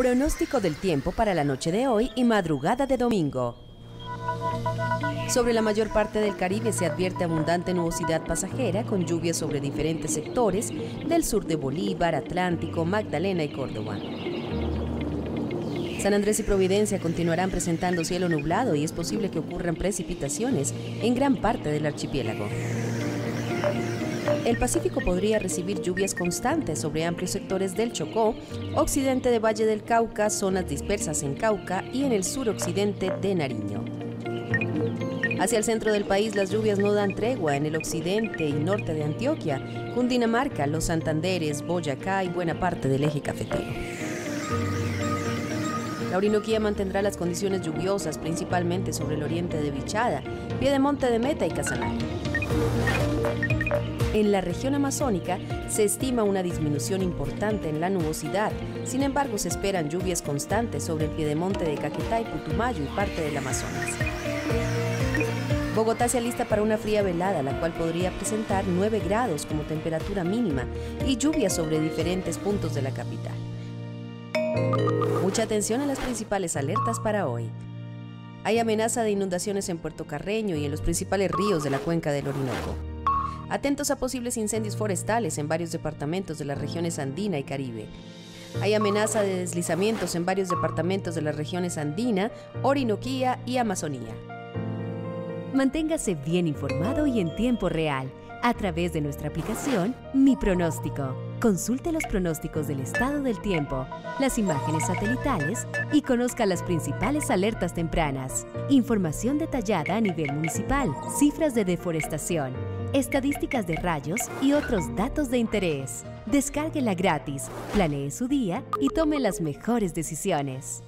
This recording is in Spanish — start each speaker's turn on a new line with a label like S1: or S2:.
S1: Pronóstico del tiempo para la noche de hoy y madrugada de domingo. Sobre la mayor parte del Caribe se advierte abundante nubosidad pasajera con lluvias sobre diferentes sectores del sur de Bolívar, Atlántico, Magdalena y Córdoba. San Andrés y Providencia continuarán presentando cielo nublado y es posible que ocurran precipitaciones en gran parte del archipiélago. El Pacífico podría recibir lluvias constantes sobre amplios sectores del Chocó, occidente de Valle del Cauca, zonas dispersas en Cauca y en el suroccidente de Nariño. Hacia el centro del país las lluvias no dan tregua en el occidente y norte de Antioquia, Cundinamarca, los Santanderes, Boyacá y buena parte del eje cafetero. La Orinoquía mantendrá las condiciones lluviosas principalmente sobre el oriente de Vichada, Piedemonte de Meta y Casanare. En la región amazónica se estima una disminución importante en la nubosidad, sin embargo se esperan lluvias constantes sobre el piedemonte de Caquetá y Putumayo y parte del Amazonas. Bogotá se alista para una fría velada, la cual podría presentar 9 grados como temperatura mínima y lluvias sobre diferentes puntos de la capital. Mucha atención a las principales alertas para hoy. Hay amenaza de inundaciones en Puerto Carreño y en los principales ríos de la cuenca del Orinoco. Atentos a posibles incendios forestales en varios departamentos de las regiones andina y Caribe. Hay amenaza de deslizamientos en varios departamentos de las regiones andina, Orinoquía y Amazonía.
S2: Manténgase bien informado y en tiempo real a través de nuestra aplicación Mi Pronóstico. Consulte los pronósticos del estado del tiempo, las imágenes satelitales y conozca las principales alertas tempranas. Información detallada a nivel municipal, cifras de deforestación, estadísticas de rayos y otros datos de interés. Descárguela gratis, planee su día y tome las mejores decisiones.